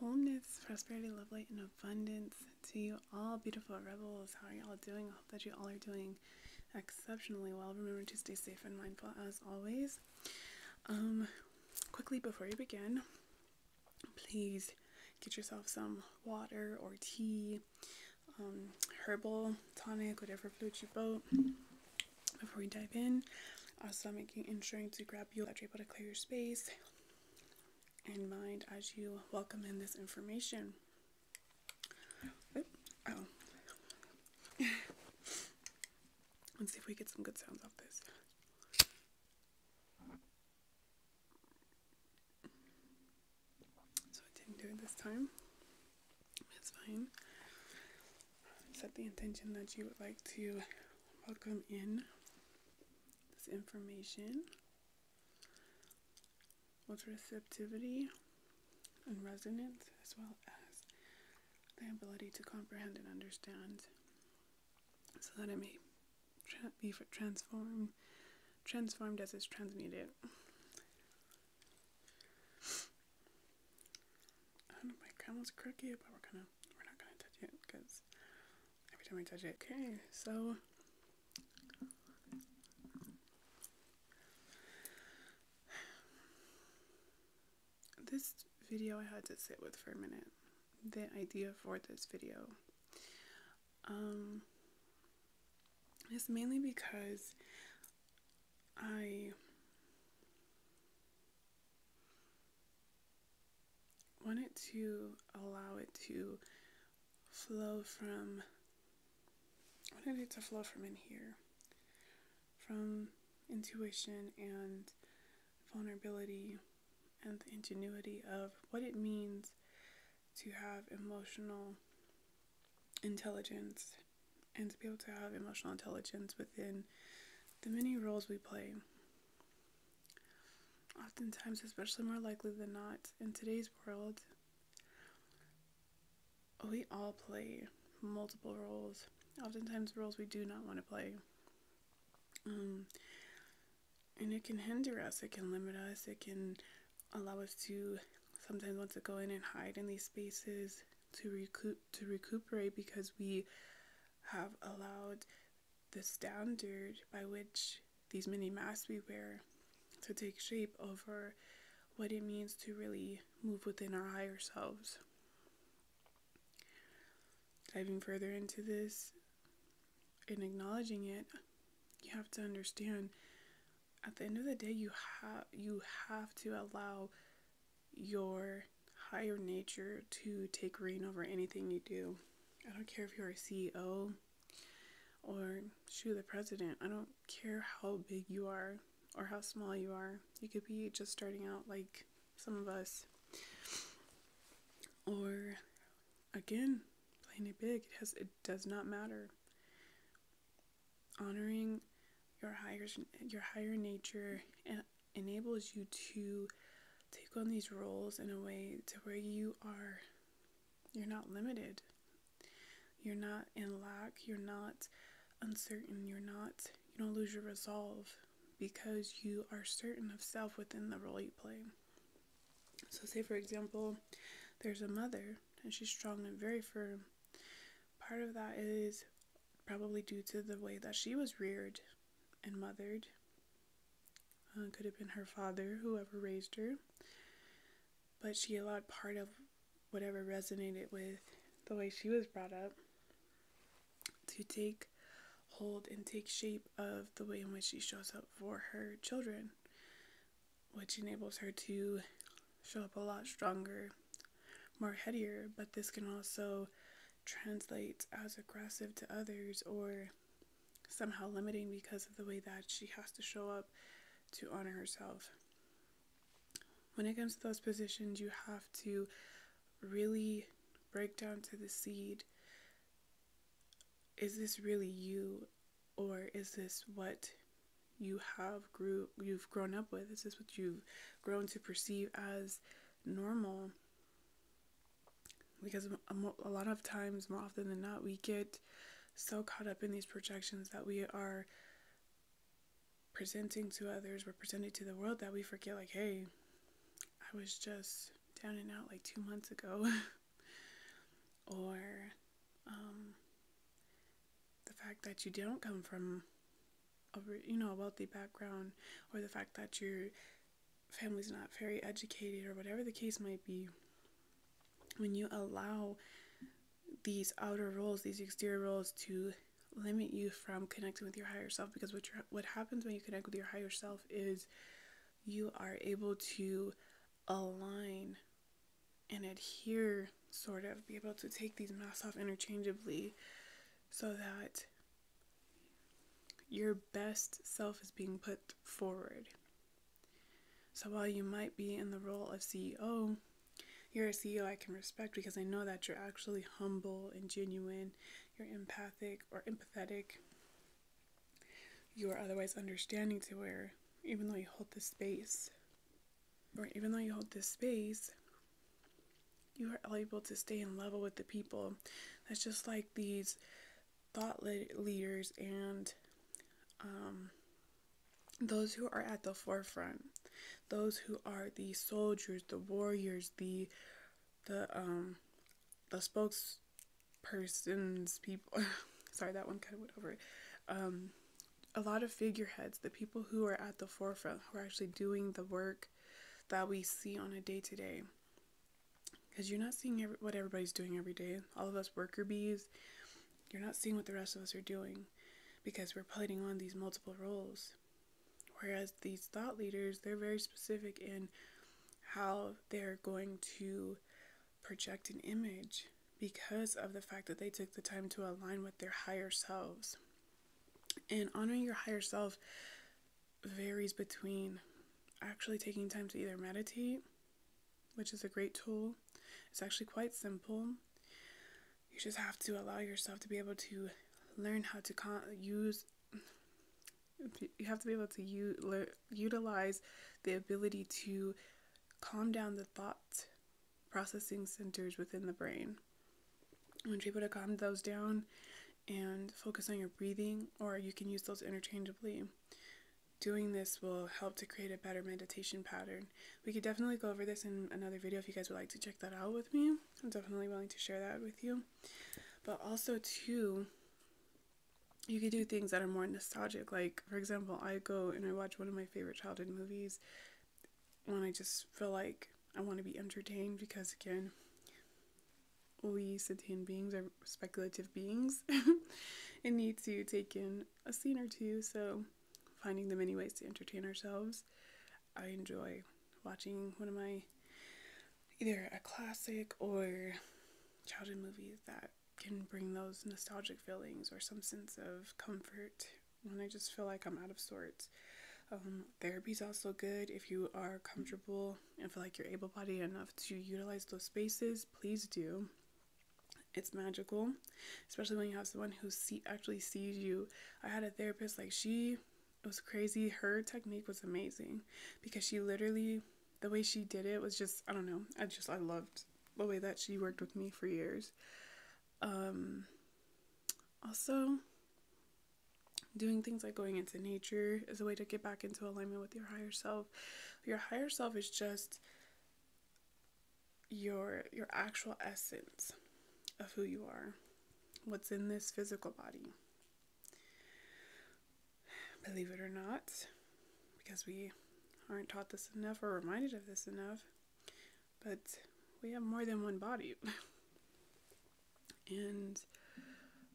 wholeness, prosperity, love, light, and abundance to you all beautiful rebels. How are y'all doing? I hope that you all are doing exceptionally well. Remember to stay safe and mindful as always. Um, quickly before you begin, please get yourself some water or tea, um, herbal tonic, whatever floats your boat. Before we dive in, also making ensuring to grab you that you're able to clear your space in mind as you welcome in this information. Oh. Let's see if we get some good sounds off this. So I didn't do it this time. It's fine. Set the intention that you would like to welcome in this information with receptivity and resonance, as well as the ability to comprehend and understand, so that it may tra- be transformed, transformed as it's transmuted. Know, my camel's crooked, but we're gonna, we're not gonna touch it because every time I touch it, okay. So this video I had to sit with for a minute. The idea for this video um, is mainly because I wanted to allow it to flow from I wanted it to flow from in here from intuition and vulnerability and the ingenuity of what it means to have emotional intelligence and to be able to have emotional intelligence within the many roles we play. Oftentimes, especially more likely than not, in today's world, we all play multiple roles. Oftentimes, roles we do not want to play. Um, and it can hinder us, it can limit us, it can allow us to sometimes want to go in and hide in these spaces to recoup to recuperate because we have allowed the standard by which these many masks we wear to take shape over what it means to really move within our higher selves. Diving further into this and acknowledging it, you have to understand at the end of the day you have you have to allow your higher nature to take reign over anything you do. I don't care if you're a CEO or shoot the president. I don't care how big you are or how small you are. You could be just starting out like some of us. Or again, playing it big. It has it does not matter. Honoring your higher your higher nature enables you to take on these roles in a way to where you are you're not limited. You're not in lack you're not uncertain you're not you don't lose your resolve because you are certain of self within the role you play. So say for example there's a mother and she's strong and very firm. Part of that is probably due to the way that she was reared and mothered. Uh, could have been her father, whoever raised her. But she allowed part of whatever resonated with the way she was brought up to take hold and take shape of the way in which she shows up for her children, which enables her to show up a lot stronger, more headier. But this can also translate as aggressive to others or somehow limiting because of the way that she has to show up to honor herself. When it comes to those positions, you have to really break down to the seed is this really you or is this what you have grew you've grown up with is this what you've grown to perceive as normal because a lot of times more often than not we get so caught up in these projections that we are presenting to others, we're presenting to the world that we forget, like, hey, I was just down and out like two months ago, or um, the fact that you don't come from a you know a wealthy background, or the fact that your family's not very educated, or whatever the case might be. When you allow these outer roles, these exterior roles, to limit you from connecting with your higher self, because what what happens when you connect with your higher self is you are able to align and adhere, sort of, be able to take these masks off interchangeably so that your best self is being put forward. So while you might be in the role of CEO, you're a CEO I can respect because I know that you're actually humble and genuine, you're empathic or empathetic, you are otherwise understanding to where even though you hold this space, or even though you hold this space, you are able to stay in level with the people. That's just like these thought leaders and um, those who are at the forefront, those who are the soldiers, the warriors, the the um the spokespersons, people. sorry, that one kind of went over. Um, a lot of figureheads, the people who are at the forefront, who are actually doing the work that we see on a day to day. Because you're not seeing every, what everybody's doing every day. All of us worker bees, you're not seeing what the rest of us are doing because we're putting on these multiple roles. Whereas these thought leaders, they're very specific in how they're going to project an image because of the fact that they took the time to align with their higher selves. And honoring your higher self varies between actually taking time to either meditate, which is a great tool. It's actually quite simple. You just have to allow yourself to be able to learn how to con- use you have to be able to u- utilize the ability to calm down the thought processing centers within the brain. When you're able to calm those down and focus on your breathing, or you can use those interchangeably. Doing this will help to create a better meditation pattern. We could definitely go over this in another video if you guys would like to check that out with me. I'm definitely willing to share that with you. But also, too, you could do things that are more nostalgic. Like, for example, I go and I watch one of my favorite childhood movies when I just feel like I want to be entertained because, again, we sentient beings are speculative beings and need to take in a scene or two. So, finding the many ways to entertain ourselves, I enjoy watching one of my either a classic or childhood movies that can bring those nostalgic feelings or some sense of comfort when I just feel like I'm out of sorts. Um, therapy is also good if you are comfortable and feel like you're able bodied enough to utilize those spaces. Please do. It's magical, especially when you have someone who see actually sees you. I had a therapist like she it was crazy. Her technique was amazing because she literally the way she did it was just I don't know. I just I loved the way that she worked with me for years. Um, also, doing things like going into nature is a way to get back into alignment with your higher self. Your higher self is just your your actual essence of who you are, what's in this physical body. Believe it or not, because we aren't taught this enough or reminded of this enough, but we have more than one body. And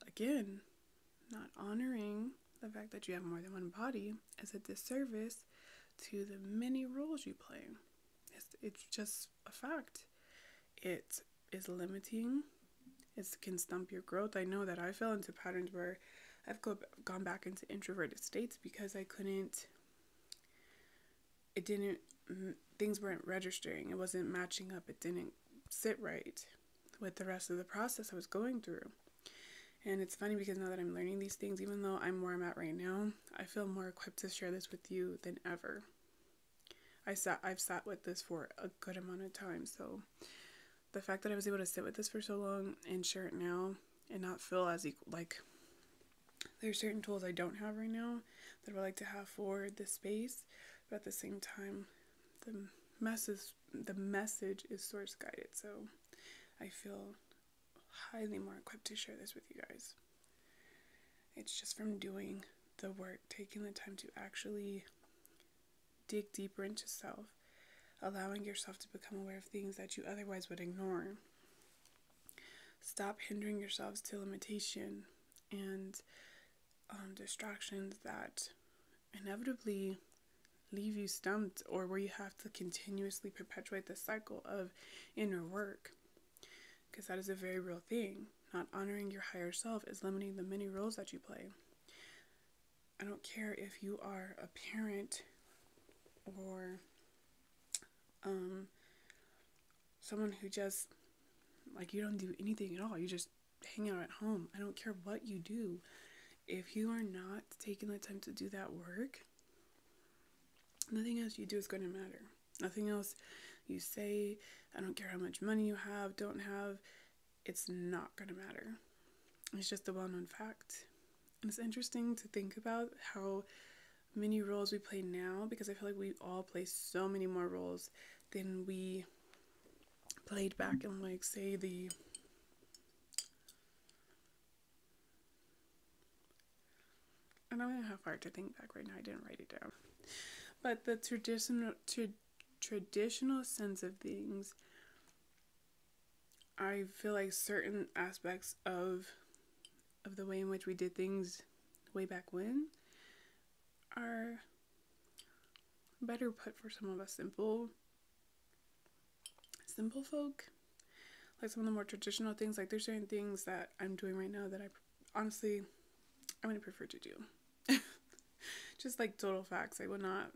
again, not honoring the fact that you have more than one body is a disservice to the many roles you play. It's, it's just a fact. It is limiting. It can stump your growth. I know that I fell into patterns where I've go, gone back into introverted states because I couldn't, it didn't, mm, things weren't registering. It wasn't matching up. It didn't sit right with the rest of the process I was going through. And it's funny because now that I'm learning these things, even though I'm where I'm at right now, I feel more equipped to share this with you than ever. I sat I've sat with this for a good amount of time, so the fact that I was able to sit with this for so long and share it now and not feel as equal, like there's certain tools I don't have right now that I would like to have for this space, but at the same time, the message the message is source guided. So I feel highly more equipped to share this with you guys. It's just from doing the work, taking the time to actually dig deeper into self, allowing yourself to become aware of things that you otherwise would ignore. Stop hindering yourselves to limitation and um, distractions that inevitably leave you stumped or where you have to continuously perpetuate the cycle of inner work. Because that is a very real thing. Not honoring your higher self is limiting the many roles that you play. I don't care if you are a parent or um, someone who just, like, you don't do anything at all. You just hang out at home. I don't care what you do. If you are not taking the time to do that work, nothing else you do is going to matter. Nothing else you say, I don't care how much money you have, don't have, it's not going to matter. It's just a well known fact. And it's interesting to think about how many roles we play now because I feel like we all play so many more roles than we played back in, like, say, the I don't have hard to think back right now. I didn't write it down. But the traditional tra- traditional sense of things, I feel like certain aspects of of the way in which we did things way back when are better put for some of us simple simple folk. Like some of the more traditional things like there's certain things that i'm doing right now that i honestly i would prefer to do. Just like total facts i would not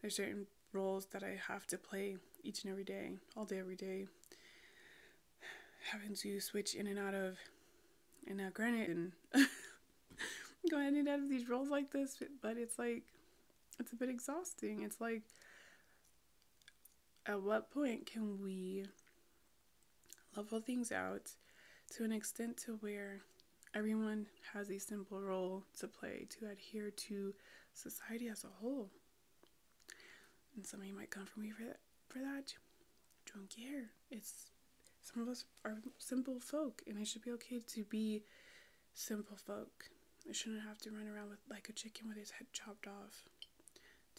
there's certain roles that i have to play each and every day all day every day. Having to switch in and out of and now granted and going in and out of these roles like this but it's like it's a bit exhausting. It's like at what point can we level things out to an extent to where everyone has a simple role to play to adhere to society as a whole and somebody might come for me for that for that. Don't care. It's some of us are simple folk and it should be okay to be simple folk. I shouldn't have to run around with like a chicken with his head chopped off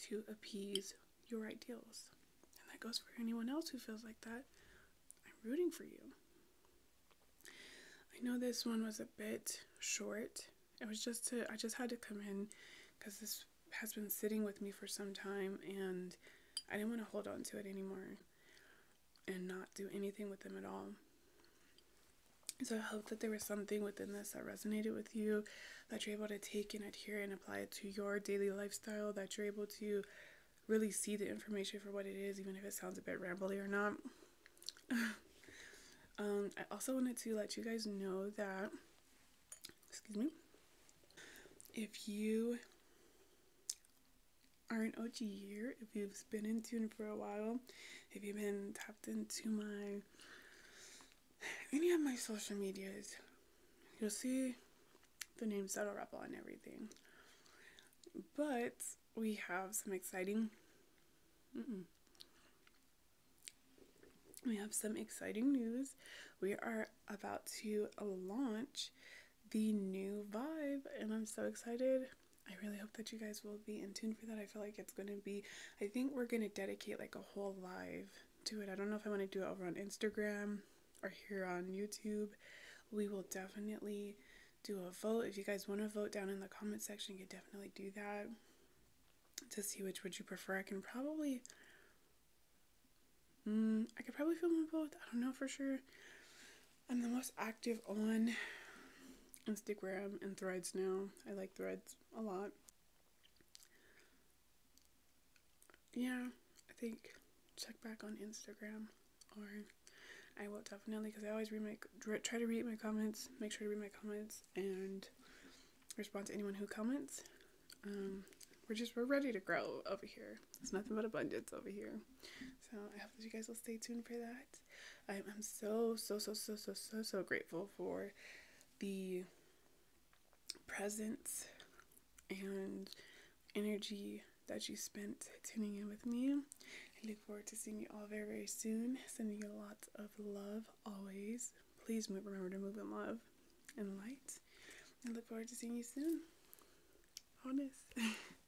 to appease your ideals. And that goes for anyone else who feels like that. I'm rooting for you. I know this one was a bit short. It was just to I just had to come in because this has been sitting with me for some time and I didn't want to hold on to it anymore and not do anything with them at all. So I hope that there was something within this that resonated with you, that you're able to take and adhere and apply it to your daily lifestyle, that you're able to really see the information for what it is, even if it sounds a bit rambly or not. um, I also wanted to let you guys know that, excuse me, if you are an OG here, if you've been in tune for a while, if you've been tapped into my any of my social medias, you'll see the name Subtle Rebel and everything. But we have some exciting. Mm-mm. We have some exciting news. We are about to launch the new vibe, and I'm so excited. I really hope that you guys will be in tune for that. I feel like it's going to be, I think we're going to dedicate like a whole live to it. I don't know if I want to do it over on Instagram or here on YouTube. We will definitely do a vote. If you guys want to vote down in the comment section, you definitely do that to see which would you prefer. I can probably, mm, I could probably film them both. I don't know for sure. I'm the most active on Instagram and Threads now. I like Threads a lot. Yeah, I think check back on Instagram or I will definitely because I always read my try to read my comments, make sure to read my comments and respond to anyone who comments. Um, we're just we're ready to grow over here. It's nothing but abundance over here. So I hope that you guys will stay tuned for that. I'm, I'm so so so so so so so grateful for the presence and energy that you spent tuning in with me I look forward to seeing you all very, very soon. Sending you lots of love always. Please move, remember to move in love and light. I look forward to seeing you soon. Honest.